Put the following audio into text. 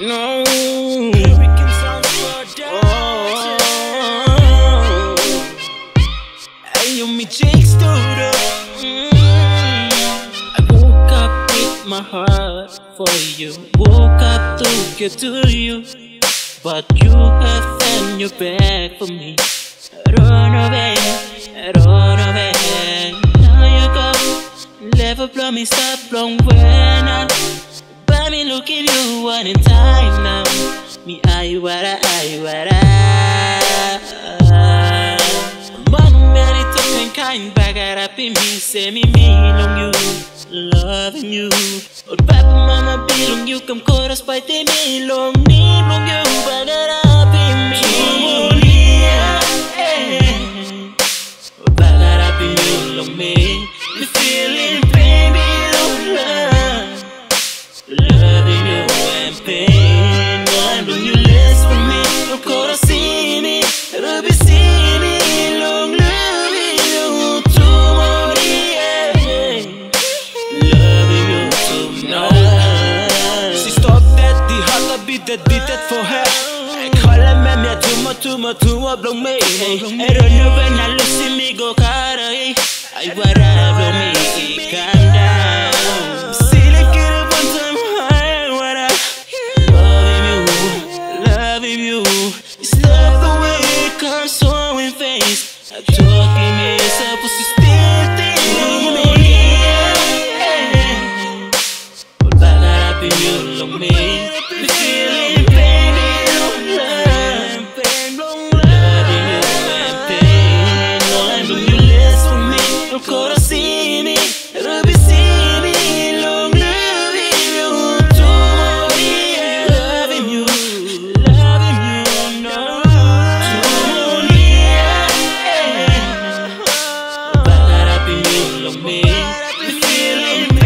No. Ayaw me Jakes Todo Mm. I woke up with my heart for you. Woke up to get to you. But you have turned your back for me. Run away, run away. Now you go. Never blow me, stop long when I. Me look at you one time now. Me, I, what I, I. Man, many talking kind back up in me, say me, me, long you, loving you. Or papa, mama, belong you, come chorus, by te me, long me, long beat that, beat that for her Call her man, me too much, too much, too much, blow me I don't know when I see me go carry. I wanna blow me, calm down. See, it up one time I Loving you, loving you. It's love the way it comes so in face. I'm talking me corazzini, rubicini, long living you. Tomorrow yeah, loving you, loving you. No, tomorrow yeah. Parar a pillar me, me.